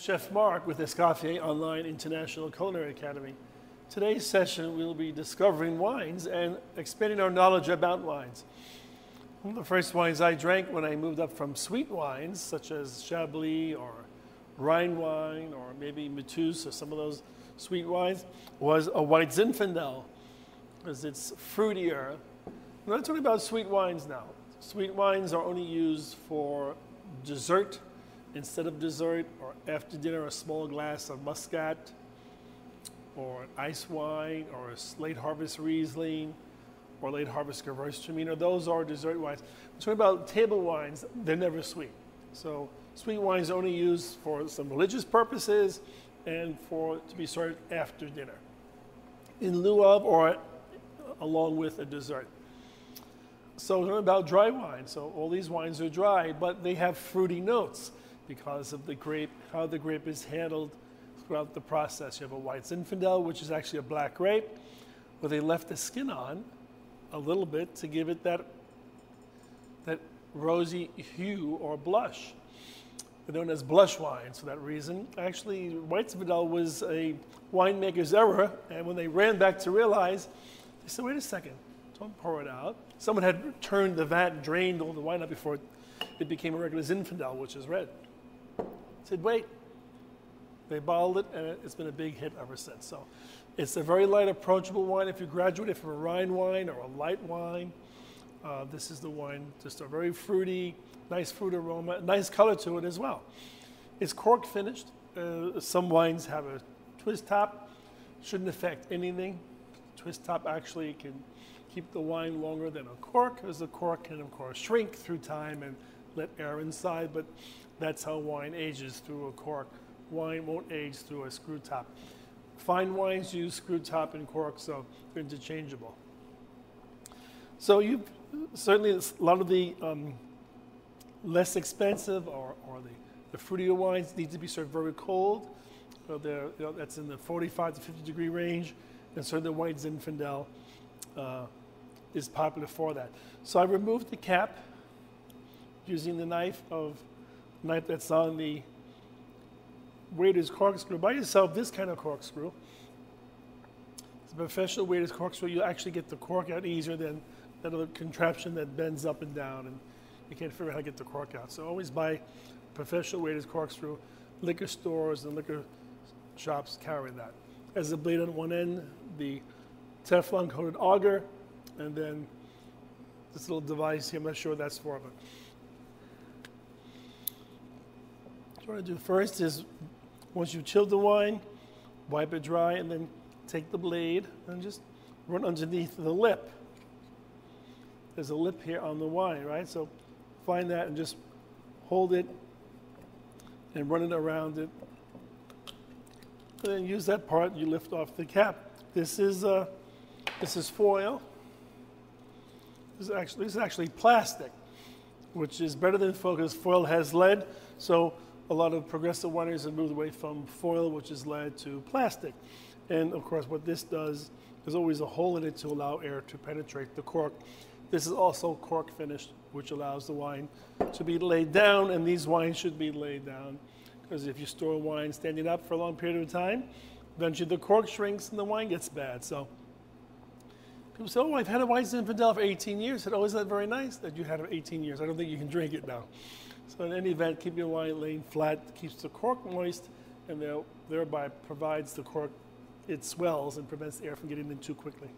Chef Mark with Escoffier Online International Culinary Academy. Today's session we'll be discovering wines and expanding our knowledge about wines. One of the first wines I drank when I moved up from sweet wines, such as Chablis or Rhine wine or maybe Mateus or some of those sweet wines, was a white Zinfandel, because it's fruitier. I'm not talking about sweet wines now. Sweet wines are only used for dessert instead of dessert or after dinner, a small glass of muscat or an ice wine or a late harvest Riesling or late harvest Gewürztraminer. Those are dessert wines. I'm talking about table wines, they're never sweet. So sweet wines are only used for some religious purposes and for to be served after dinner in lieu of or along with a dessert. So we're about dry wine. So all these wines are dry, but they have fruity notes because of the grape, how the grape is handled throughout the process. You have a white Zinfandel, which is actually a black grape, where they left the skin on a little bit to give it that, that rosy hue or blush. They're known as blush wines for that reason. Actually, white Zinfandel was a winemaker's error, and when they ran back to realize, they said, wait a second, don't pour it out. Someone had turned the vat and drained all the wine out before it became a regular Zinfandel, which is red said, wait. They bottled it, and it's been a big hit ever since. So it's a very light, approachable wine. If you graduated from a Rhine wine or a light wine, uh, this is the wine. Just a very fruity, nice fruit aroma, nice color to it as well. It's cork finished. Uh, some wines have a twist top. Shouldn't affect anything. Twist top actually can keep the wine longer than a cork, as the cork can, of course, shrink through time and let air inside. But that's how wine ages through a cork. Wine won't age through a screw top. Fine wines use screw top and cork, so they're interchangeable. So you certainly a lot of the um, less expensive or, or the, the fruitier wines need to be served very cold. So you know, that's in the 45 to 50 degree range, and certainly the white Zinfandel uh, is popular for that. So I removed the cap using the knife of knife that's on the waiter's corkscrew. Buy yourself this kind of corkscrew. It's a professional waiter's corkscrew. You actually get the cork out easier than that other contraption that bends up and down, and you can't figure out how to get the cork out. So always buy professional waiter's corkscrew. Liquor stores and liquor shops carry that. As a blade on one end, the Teflon coated auger, and then this little device here, I'm not sure what that's for, but what I do first is once you've chilled the wine, wipe it dry, and then take the blade and just run underneath the lip. There's a lip here on the wine, right? So find that and just hold it and run it around it. And then use that part, you lift off the cap. This is, uh, this is foil. This is, actually, this is actually plastic, which is better than foil because foil has lead. So a lot of progressive wineries have moved away from foil, which has led to plastic. And of course, what this does, there's always a hole in it to allow air to penetrate the cork. This is also cork finished, which allows the wine to be laid down, and these wines should be laid down. Because if you store wine standing up for a long period of time, eventually the cork shrinks and the wine gets bad. So people say, oh, I've had a white Zinfandel for 18 years. I said, oh, that very nice that you had it for 18 years? I don't think you can drink it now. So in any event, keeping your wine laying flat keeps the cork moist and thereby provides the cork, it swells and prevents the air from getting in too quickly.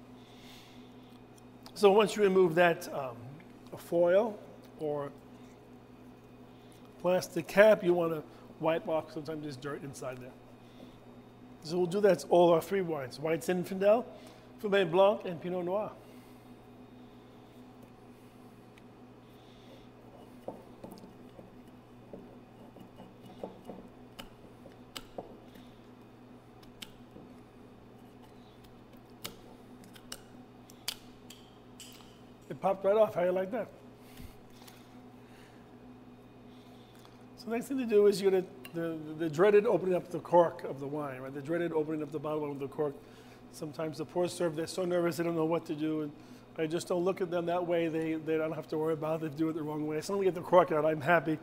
So once you remove that um, foil or plastic cap, you want to wipe off, sometimes there's dirt inside there. So we'll do that all our three wines, White Zinfandel, Fumé Blanc, and Pinot Noir. Popped right off. How you like that? So the next thing to do is you're gonna, the, the dreaded opening up the cork of the wine, right? The dreaded opening up the bottle of the cork. Sometimes the poor serve, they're so nervous they don't know what to do. And I just don't look at them that way. They, they don't have to worry about it. They do it the wrong way. Soon as we get the cork out, I'm happy.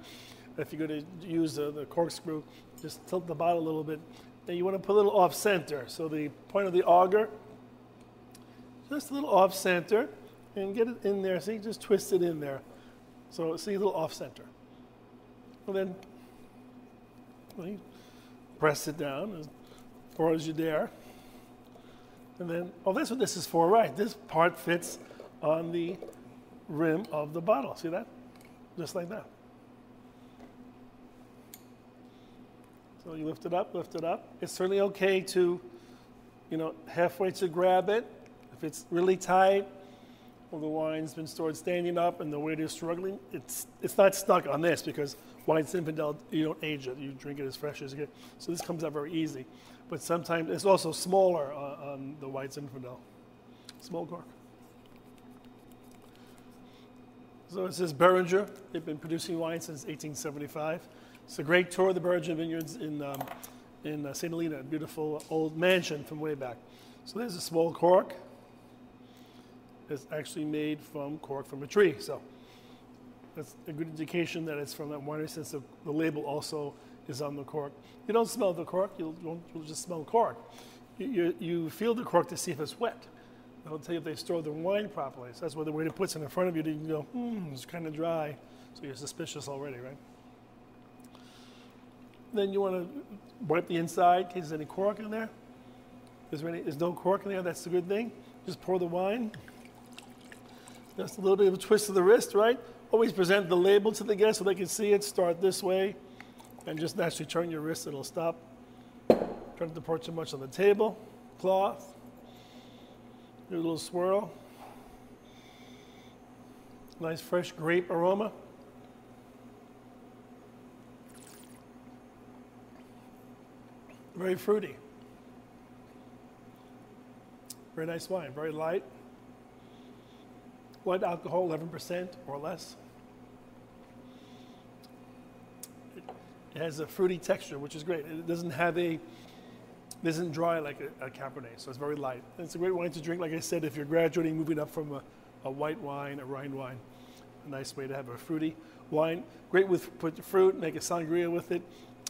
if you're going to use the, the corkscrew, just tilt the bottle a little bit. Then you want to put a little off center. So the point of the auger, just a little off center, and get it in there. See, just twist it in there. So see a little off center. And then well, press it down as far as you dare. And then, oh, that's what this is for, right? This part fits on the rim of the bottle. See that? Just like that. So you lift it up, lift it up. It's certainly okay to, you know, halfway to grab it. If it's really tight, or the wine's been stored standing up and the waiter's struggling, it's, it's not stuck on this because wine Zinfandel, you don't age it. You drink it as fresh as you get. So this comes out very easy. But sometimes it's also smaller on, on the white Zinfandel. Small cork. So it says Beringer. They've been producing wine since 1875. It's a great tour of the Beringer vineyards in, um, in uh, St. Helena, a beautiful old mansion from way back. So there's a small cork. It's actually made from cork from a tree. So that's a good indication that it's from that winery since the, the label also is on the cork. You don't smell the cork, you'll, you'll just smell cork. You, you, you, feel the cork to see if it's wet. That'll tell you if they store the wine properly. So that's why the waiter puts it in front of you, you can go, hmm, it's kind of dry. So you're suspicious already, right? Then you want to wipe the inside in case there's any cork in there. Is there any, there's no cork in there, that's a good thing. Just pour the wine. Just a little bit of a twist of the wrist, right? Always present the label to the guest so they can see it. Start this way and just naturally turn your wrist, it'll stop. Try not to pour too much on the table. Cloth. Do a little swirl. Nice fresh grape aroma. Very fruity. Very nice wine, very light. Blood alcohol, 11% or less. It has a fruity texture, which is great. It doesn't have a, it isn't dry like a, a Cabernet, so it's very light. And it's a great wine to drink, like I said, if you're graduating, moving up from a, a white wine, a Rhine wine. A nice way to have a fruity wine. Great with put fruit, make a sangria with it,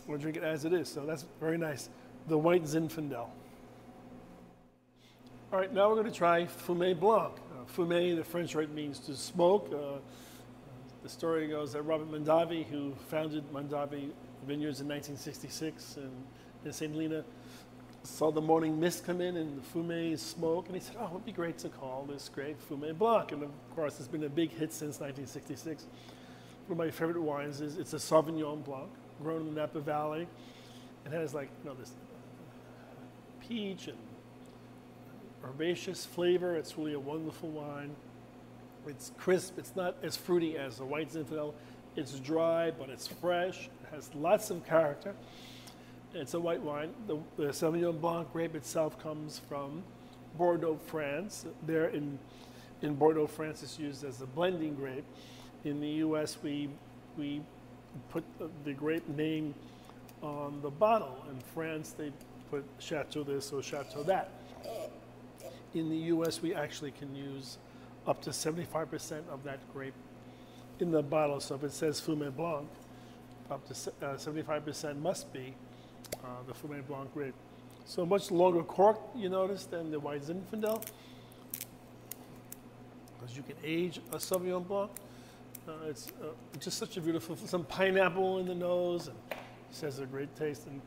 or drink it as it is. So that's very nice. The white Zinfandel. All right, now we're going to try Fumé Blanc. Fumé, the French word means to smoke. Uh, the story goes that Robert Mondavi, who founded Mondavi vineyards in 1966 and in St. Helena, saw the morning mist come in and the fumé smoke, and he said, oh, it would be great to call this great Fumé Blanc. And of course, it's been a big hit since 1966. One of my favorite wines is it's a Sauvignon Blanc, grown in the Napa Valley. It has like, you know, this peach and herbaceous flavor. It's really a wonderful wine. It's crisp. It's not as fruity as the white Zinfandel. It's dry, but it's fresh. It has lots of character. It's a white wine. The, the Sauvignon Blanc grape itself comes from Bordeaux, France. There in, in Bordeaux, France, it's used as a blending grape. In the U.S., we, we put the, the grape name on the bottle. In France, they put Chateau this or Chateau that. In the U.S., we actually can use up to 75% of that grape in the bottle. So if it says Fumé Blanc, up to 75% uh, must be uh, the Fumé Blanc grape. So much longer cork, you notice, than the white Zinfandel. Because you can age a Sauvignon Blanc. Uh, it's uh, just such a beautiful, some pineapple in the nose, and it says a great taste. And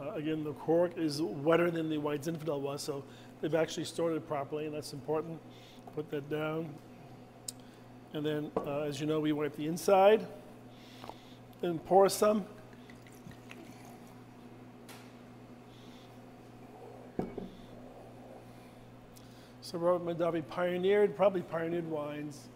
uh, again, the cork is wetter than the white Zinfandel was, so they've actually stored it properly, and that's important. Put that down. And then, uh, as you know, we wipe the inside and pour some. So Robert Mondavi pioneered, probably pioneered wines,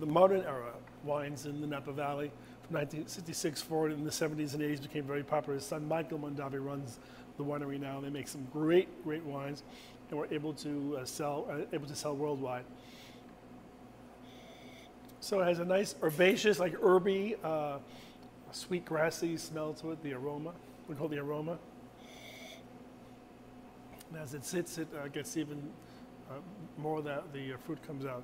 the modern era wines in the Napa Valley 1966 forward in the 70s and 80s became very popular. His son Michael Mondavi runs the winery now. They make some great, great wines and we're able to uh, sell, uh, able to sell worldwide. So it has a nice herbaceous, like herby, uh, sweet grassy smell to it, the aroma. We call the aroma. And as it sits, it uh, gets even uh, more that the uh, fruit comes out.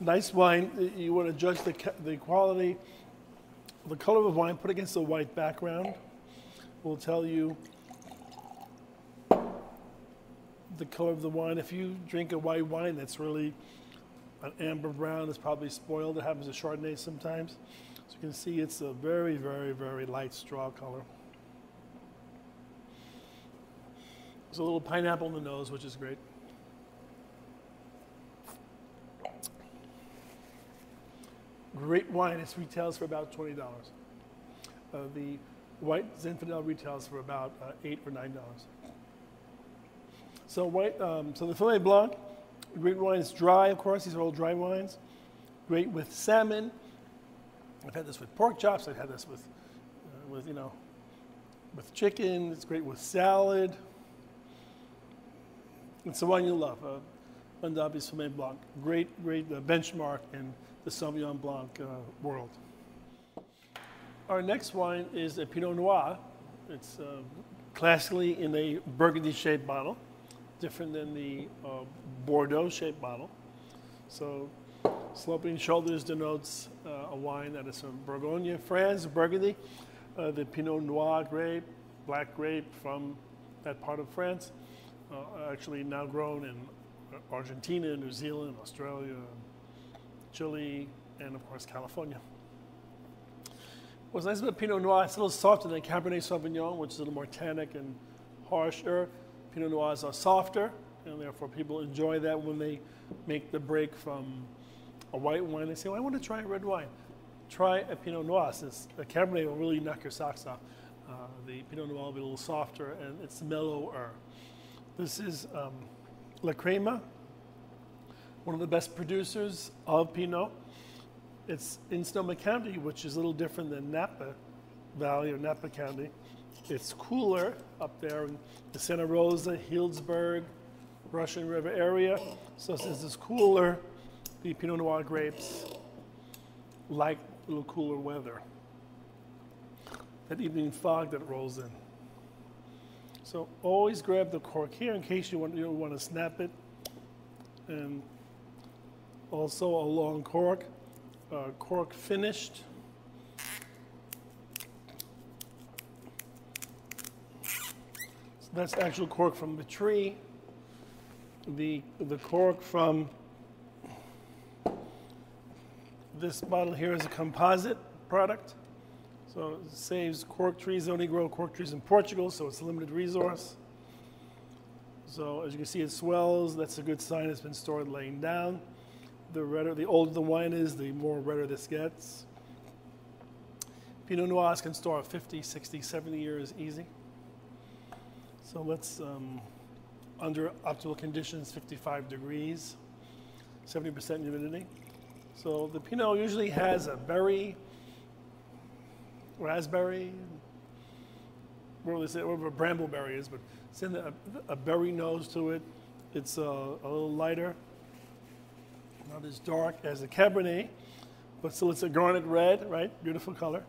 Nice wine, you want to judge the, the quality, the color of wine put against a white background will tell you the color of the wine. If you drink a white wine that's really an amber brown, it's probably spoiled. It happens to Chardonnay sometimes. So you can see it's a very, very, very light straw color. There's a little pineapple in the nose, which is great. Great wine. It retails for about $20. Uh, the white Zinfandel retails for about uh, 8 or $9. So white, um, so the Fumé Blanc, great wine is dry, of course. These are all dry wines. Great with salmon. I've had this with pork chops. I've had this with, uh, with you know, with chicken. It's great with salad. It's the wine you love, uh, Mondavi Sauvignon Blanc. Great, great uh, benchmark in the Sauvignon Blanc uh, world. Our next wine is a Pinot Noir. It's uh, classically in a burgundy-shaped bottle, different than the uh, Bordeaux-shaped bottle. So sloping shoulders denotes uh, a wine that is from Bourgogne, France, Burgundy. Uh, the Pinot Noir grape, black grape from that part of France uh, actually now grown in Argentina, New Zealand, Australia, Chile, and of course California. What's nice about Pinot Noir, it's a little softer than Cabernet Sauvignon, which is a little more tannic and harsher. Pinot Noirs are softer, and therefore people enjoy that when they make the break from a white wine. They say, well, I want to try a red wine. Try a Pinot Noir, since a Cabernet will really knock your socks off. Uh, the Pinot Noir will be a little softer, and it's mellower. This is um, La Crema, one of the best producers of Pinot. It's in Sonoma County, which is a little different than Napa Valley or Napa County. It's cooler up there in the Santa Rosa, Healdsburg, Russian River area. So since it's cooler, the Pinot Noir grapes like a little cooler weather. That evening fog that rolls in. So always grab the cork here in case you want, you want to snap it. And also a long cork, uh, cork finished. So that's actual cork from the tree. The, the cork from this bottle here is a composite product. So it saves cork trees. They only grow cork trees in Portugal, so it's a limited resource. So as you can see, it swells. That's a good sign it's been stored laying down. The redder, the older the wine is, the more redder this gets. Pinot Noirs can store 50, 60, 70 years easy. So let's, um, under optimal conditions, 55 degrees, 70% humidity. So the Pinot usually has a berry raspberry, whatever, say, whatever brambleberry is, but it's in a, a berry nose to it. It's a, a little lighter, not as dark as the Cabernet, but still it's a garnet red, right? Beautiful color.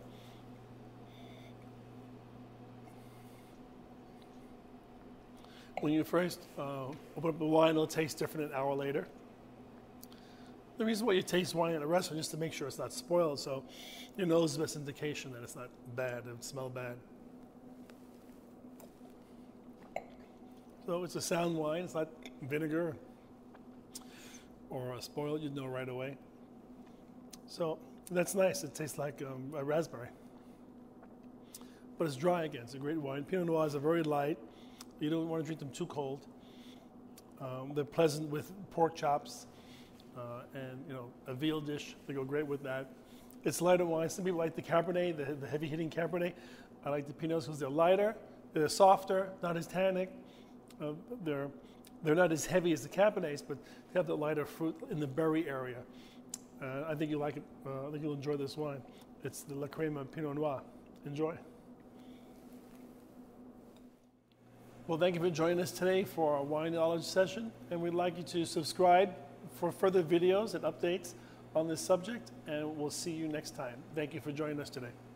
When you first uh, open up the wine, it'll taste different an hour later. The reason why you taste wine at a restaurant is just to make sure it's not spoiled. So your nose is the best indication that it's not bad, it smell bad. So it's a sound wine, it's not vinegar or spoiled, you'd know right away. So that's nice, it tastes like um, a raspberry. But it's dry again, it's a great wine. Pinot Noirs are very light, you don't want to drink them too cold. Um, they're pleasant with pork chops uh, and you know a veal dish. They go great with that. It's lighter wine. Some people like the Cabernet, the, the heavy hitting Cabernet. I like the Pinots because they're lighter, they're softer, not as tannic. Uh, they're they're not as heavy as the Cabernets, but they have the lighter fruit in the berry area. Uh, I think you like it. Uh, I think you'll enjoy this wine. It's the La Crema Pinot Noir. Enjoy. Well, thank you for joining us today for our wine knowledge session, and we'd like you to subscribe for further videos and updates on this subject, and we'll see you next time. Thank you for joining us today.